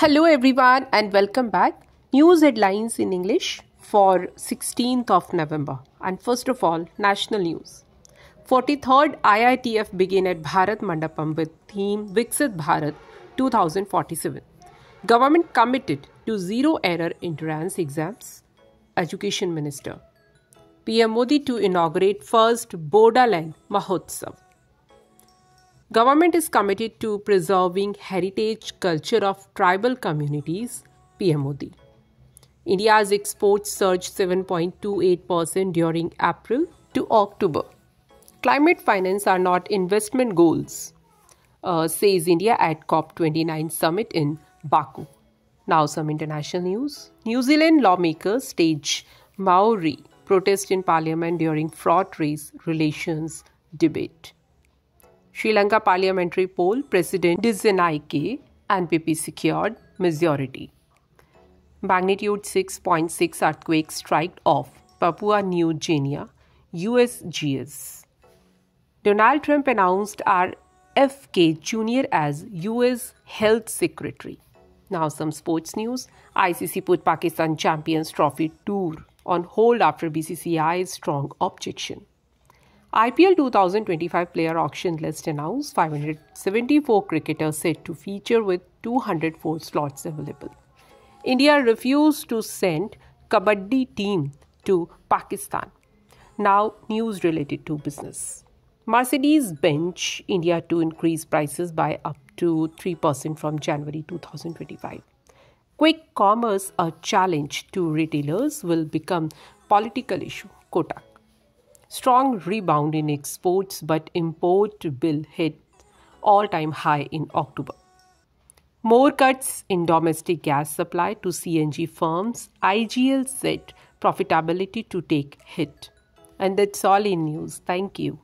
Hello everyone and welcome back. News headlines in English for 16th of November. And first of all, national news. 43rd IITF begin at Bharat Mandapam with theme Viksit Bharat 2047. Government committed to zero error entrance exams. Education Minister. PM Modi to inaugurate first Bodoland Mahotsav. Government is committed to preserving heritage culture of tribal communities, PM Modi. India's exports surged 7.28% during April to October. Climate finance are not investment goals, uh, says India at COP29 summit in Baku. Now, some international news. New Zealand lawmakers stage Maori protest in parliament during fraught race relations debate. Sri Lanka parliamentary poll President Dissanayake NPP secured majority. Magnitude 6.6 earthquake struck off Papua New Guinea, USGS. Donald Trump announced RFK Jr. as US Health Secretary. Now, some sports news. ICC put Pakistan Champions Trophy Tour on hold after BCCI's strong objection. IPL 2025 player auction list announced 574 cricketers set to feature with 204 slots available. India refused to send Kabaddi team to Pakistan. Now news related to business. Mercedes-Benz India to increase prices by up to 3% from January 2025. Quick commerce a challenge to retailers will become political issue. Kotak. Strong rebound in exports, but import bill hit all time high in October. More cuts in domestic gas supply to CNG firms. IGL said profitability to take hit. And that's all in news. Thank you.